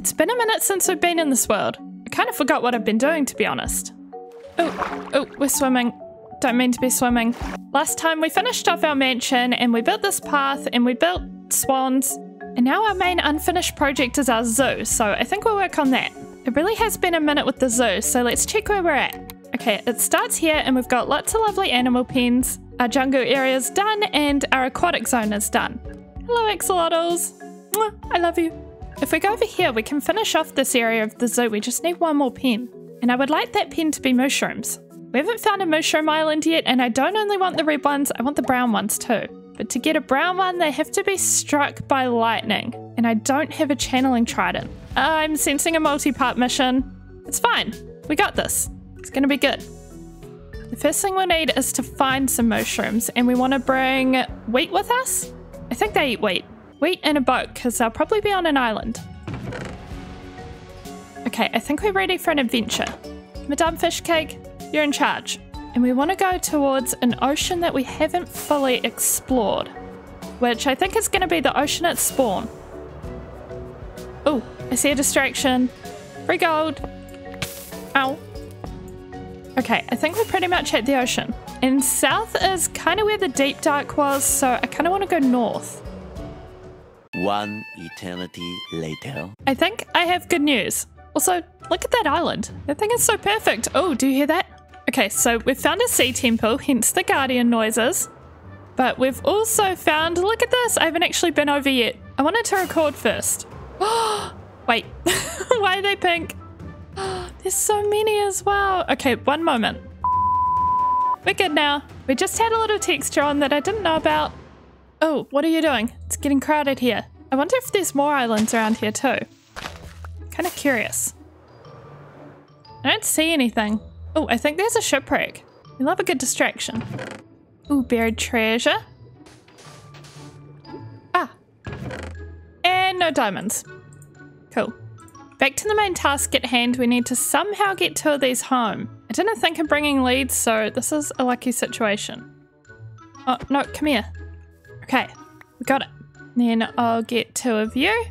It's been a minute since we've been in this world. I kind of forgot what I've been doing, to be honest. Oh, oh, we're swimming. Don't mean to be swimming. Last time we finished off our mansion and we built this path and we built swans. And now our main unfinished project is our zoo, so I think we'll work on that. It really has been a minute with the zoo, so let's check where we're at. Okay, it starts here and we've got lots of lovely animal pens. Our jungle area is done and our aquatic zone is done. Hello, axolotls. I love you. If we go over here, we can finish off this area of the zoo. We just need one more pen. And I would like that pen to be mooshrooms. We haven't found a mushroom island yet, and I don't only want the red ones, I want the brown ones too. But to get a brown one, they have to be struck by lightning. And I don't have a channeling trident. I'm sensing a multi-part mission. It's fine. We got this. It's gonna be good. The first thing we need is to find some mooshrooms, and we want to bring wheat with us. I think they eat wheat. Wheat in a boat, because they'll probably be on an island. Okay, I think we're ready for an adventure. Madame Fishcake, you're in charge. And we want to go towards an ocean that we haven't fully explored, which I think is going to be the ocean at spawn. Oh, I see a distraction. Free gold. Ow. Okay, I think we're pretty much at the ocean. And south is kind of where the deep dark was, so I kind of want to go north. One eternity later. I think I have good news. Also, look at that island. That thing is so perfect. Oh, do you hear that? Okay, so we've found a sea temple, hence the guardian noises. But we've also found, look at this, I haven't actually been over yet. I wanted to record first. Wait, why are they pink? There's so many as well. Okay, one moment. We're good now. We just had a little texture on that I didn't know about. Oh, what are you doing? It's getting crowded here. I wonder if there's more islands around here too. Kind of curious. I don't see anything. Oh, I think there's a shipwreck. We love a good distraction. Ooh, buried treasure. Ah. And no diamonds. Cool. Back to the main task at hand, we need to somehow get two of these home. I didn't think of bringing leads, so this is a lucky situation. Oh, no, come here. Okay, we got it. Then I'll get two of you,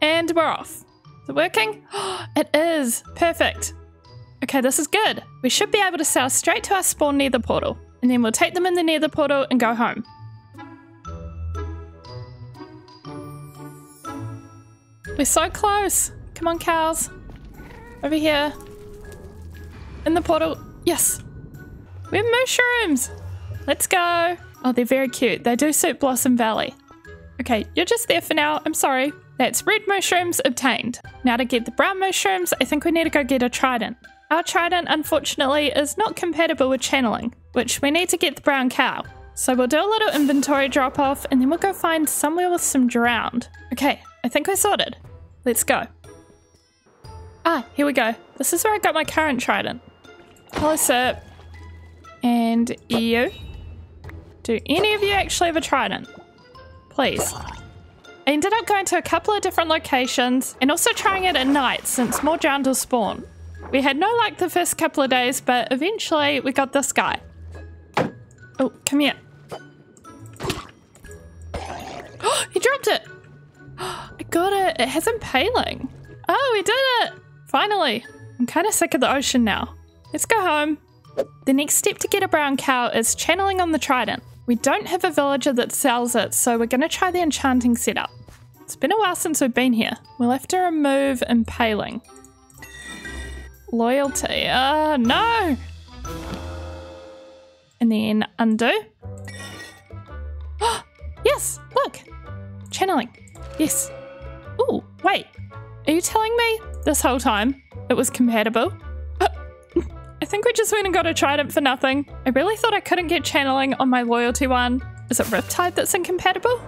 and we're off. Is it working? it is! Perfect. Okay, this is good. We should be able to sail straight to our spawn near the portal, and then we'll take them in the nether portal and go home. We're so close. Come on, cows. Over here. In the portal. Yes. We have mooshrooms. Let's go. Oh, they're very cute. They do suit Blossom Valley. Okay, you're just there for now. I'm sorry. That's red mooshrooms obtained. Now to get the brown mooshrooms, I think we need to go get a trident. Our trident, unfortunately, is not compatible with channeling, which we need to get the brown cow. So we'll do a little inventory drop off and then we'll go find somewhere with some drowned. Okay, I think we're sorted. Let's go. Ah, here we go. This is where I got my current trident. Hello, sir. And you? Do any of you actually have a trident? Please. I ended up going to a couple of different locations and also trying it at night since more will spawn. We had no luck the first couple of days, but eventually we got this guy. Oh, come here. Oh, he dropped it. I got it. It has impaling. Oh, we did it. Finally. I'm kind of sick of the ocean now. Let's go home. The next step to get a brown cow is channeling on the trident. We don't have a villager that sells it, so we're going to try the enchanting setup. It's been a while since we've been here. We'll have to remove impaling. Loyalty. Uh, no! And then undo. yes, look! Channeling. Yes. Ooh, wait. Are you telling me this whole time it was compatible? Think we just went and got a trident for nothing. I really thought I couldn't get channeling on my loyalty one. Is it Riptide that's incompatible?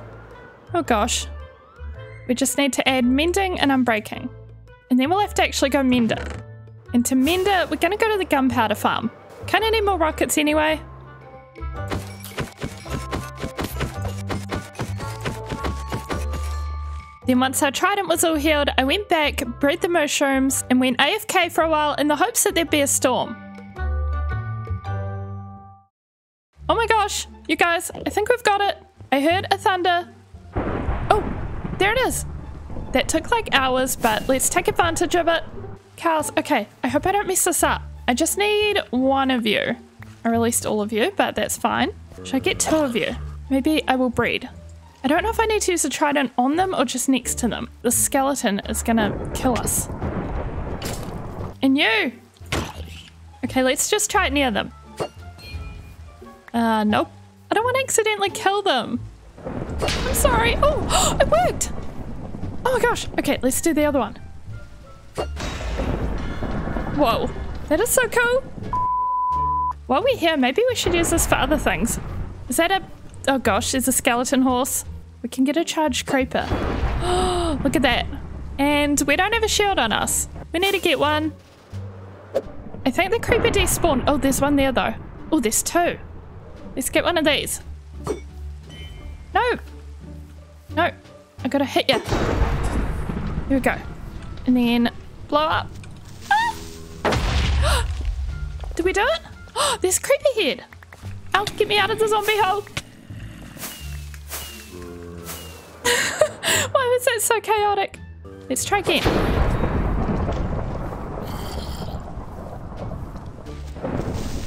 Oh gosh. We just need to add mending and unbreaking. And then we'll have to actually go mend it. And to mend it, we're gonna go to the gunpowder farm. Kinda need more rockets anyway. Then once our trident was all healed, I went back, bred the mooshrooms, and went AFK for a while in the hopes that there'd be a storm. You guys, I think we've got it. I heard a thunder. Oh, there it is. That took like hours, but let's take advantage of it. Cows, okay, I hope I don't mess this up. I just need one of you. I released all of you, but that's fine. Should I get two of you? Maybe I will breed. I don't know if I need to use a trident on them or just next to them. The skeleton is gonna kill us. And you! Okay, let's just try it near them. Uh, nope. I don't want to accidentally kill them. I'm sorry. Oh, it worked! Oh my gosh. Okay, let's do the other one. Whoa. That is so cool. While we're here, maybe we should use this for other things. Is that a... Oh gosh, there's a skeleton horse. We can get a charged creeper. Look at that. And we don't have a shield on us. We need to get one. I think the creeper despawned. Oh, there's one there though. Oh, there's two. Let's get one of these. No. No. I gotta hit you. Here we go. And then blow up. Ah! Did we do it? Oh, there's creepy head. Oh, get me out of the zombie hole. Why was that so chaotic? Let's try again.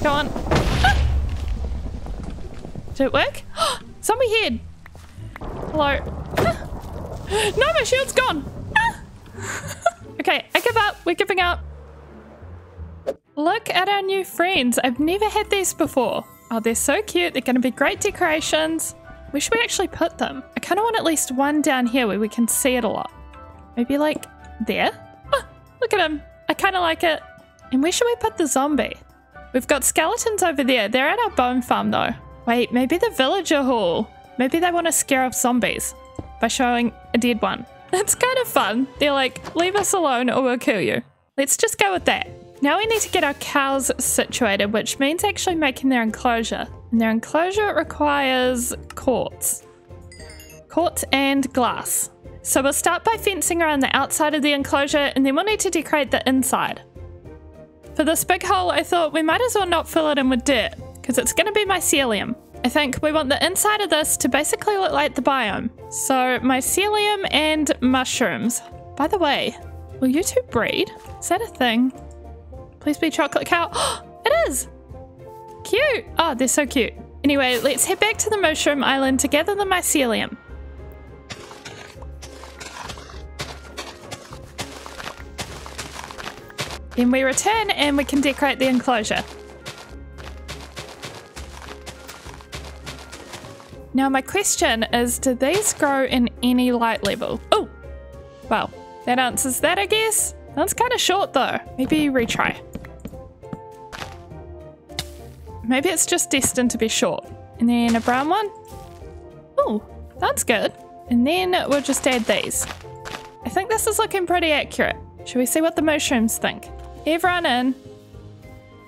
Go on. Did it work? Zombie head. Hello. No, my shield's gone. Okay, I give up. We're giving up. Look at our new friends. I've never had these before. Oh, they're so cute. They're going to be great decorations. Where should we actually put them? I kind of want at least one down here where we can see it a lot. Maybe like there? Oh, look at him. I kind of like it. And where should we put the zombie? We've got skeletons over there. They're at our bone farm though. Wait, maybe the villager hall. Maybe they want to scare off zombies by showing a dead one. That's kind of fun. They're like, leave us alone or we'll kill you. Let's just go with that. Now we need to get our cows situated, which means actually making their enclosure. And their enclosure requires quartz. Quartz and glass. So we'll start by fencing around the outside of the enclosure and then we'll need to decorate the inside. For this big hole, I thought we might as well not fill it in with dirt because it's going to be mycelium. I think we want the inside of this to basically look like the biome. So mycelium and mushrooms. By the way, will you two breed? Is that a thing? Please be chocolate cow. it is! Cute! Oh, they're so cute. Anyway, let's head back to the mushroom island to gather the mycelium. Then we return and we can decorate the enclosure. Now my question is, do these grow in any light level? Oh, well, that answers that I guess. That's kind of short though. Maybe retry. Maybe it's just destined to be short. And then a brown one. Oh, that's good. And then we'll just add these. I think this is looking pretty accurate. Should we see what the mooshrooms think? Everyone in.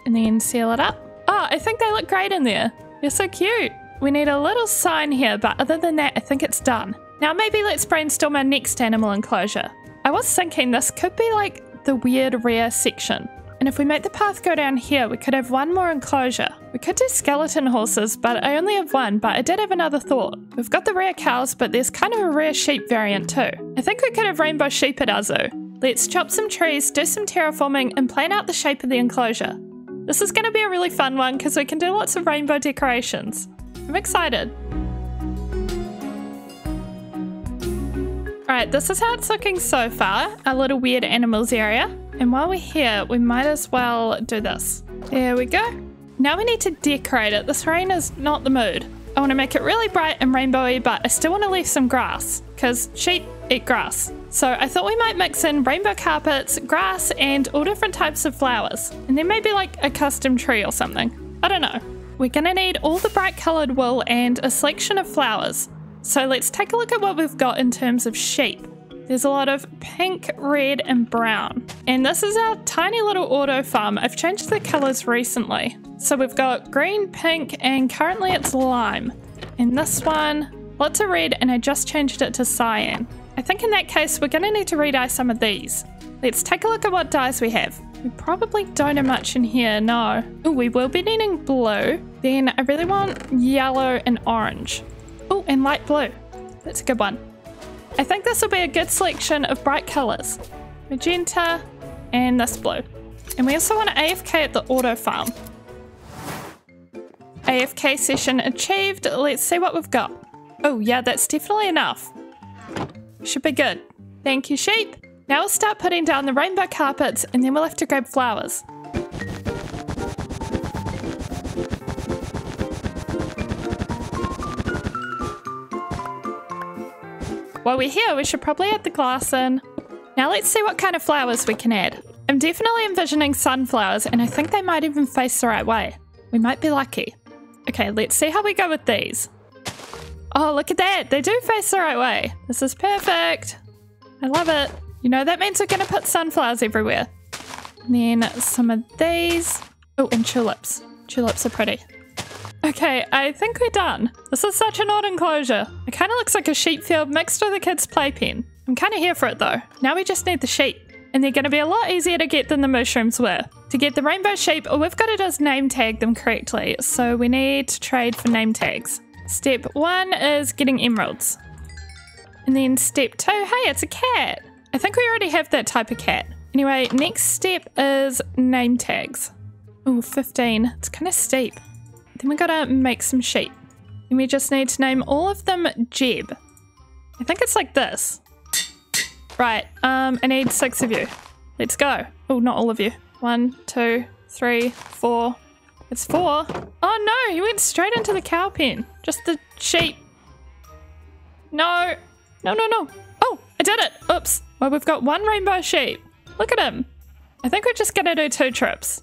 And then seal it up. Oh, I think they look great in there. They're so cute. We need a little sign here, but other than that, I think it's done. Now maybe let's brainstorm our next animal enclosure. I was thinking this could be like the weird rare section. And if we make the path go down here, we could have one more enclosure. We could do skeleton horses, but I only have one, but I did have another thought. We've got the rare cows, but there's kind of a rare sheep variant too. I think we could have rainbow sheep at our zoo. Let's chop some trees, do some terraforming, and plan out the shape of the enclosure. This is going to be a really fun one because we can do lots of rainbow decorations. I'm excited. Alright, this is how it's looking so far, our little weird animals area. And while we're here, we might as well do this. There we go. Now we need to decorate it. This rain is not the mood. I want to make it really bright and rainbowy, but I still want to leave some grass, because sheep eat grass. So I thought we might mix in rainbow carpets, grass, and all different types of flowers. And then maybe like a custom tree or something. I don't know. We're to need all the bright coloured wool and a selection of flowers. So let's take a look at what we've got in terms of sheep. There's a lot of pink, red, and brown. And this is our tiny little auto farm. I've changed the colours recently. So we've got green, pink, and currently it's lime. And this one, lots of red, and I just changed it to cyan. I think in that case, we're gonna need to re-dye some of these. Let's take a look at what dyes we have. We probably don't have much in here, no. Oh, we will be needing blue. Then I really want yellow and orange. Oh, and light blue. That's a good one. I think this will be a good selection of bright colours. Magenta and this blue. And we also want to AFK at the auto farm. AFK session achieved. Let's see what we've got. Oh yeah, that's definitely enough. Should be good. Thank you, sheep. Now we'll start putting down the rainbow carpets and then we'll have to grab flowers. While we're here, we should probably add the glass in. Now let's see what kind of flowers we can add. I'm definitely envisioning sunflowers and I think they might even face the right way. We might be lucky. Okay, let's see how we go with these. Oh, look at that. They do face the right way. This is perfect. I love it. You know, that means we're going to put sunflowers everywhere. And then some of these. Oh, and tulips. Tulips are pretty. Okay, I think we're done. This is such an odd enclosure. It kind of looks like a sheep field mixed with a kid's playpen. I'm kind of here for it though. Now we just need the sheep. And they're going to be a lot easier to get than the mooshrooms were. To get the rainbow sheep, all we've got to do is name tag them correctly. So we need to trade for name tags. Step one is getting emeralds. And then step two, hey, it's a cat. I think we already have that type of cat. Anyway, next step is name tags. Oh, 15. It's kind of steep. Then we gotta make some sheep. And we just need to name all of them Jeb. I think it's like this. Right, um, I need six of you. Let's go. Oh, not all of you. One, two, three, four. It's four. Oh no, he went straight into the cow pen. Just the sheep. No. No, no, no. Oh, I did it. Oops. Well, we've got one rainbow sheep. Look at him. I think we're just gonna do two trips.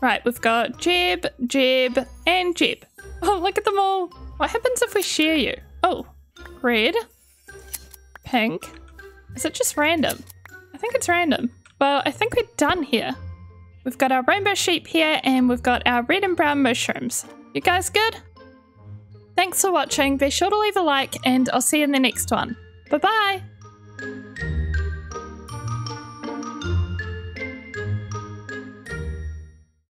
Right, we've got Jeb, Jeb, and Jeb. Oh, look at them all. What happens if we shear you? Oh, red, pink. Is it just random? I think it's random. Well, I think we're done here. We've got our rainbow sheep here and we've got our red and brown mooshrooms. You guys good? Thanks for watching. Be sure to leave a like and I'll see you in the next one. Bye bye.